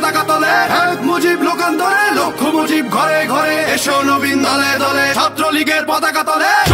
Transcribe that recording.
পতাকা তলে। এক হ্যাঁ, মুজিব লোকান্তরে লক্ষ মুজিব ঘরে ঘরে। এসো নবীন দলে দলে, ছাত্রলীগের পতাকা তলে।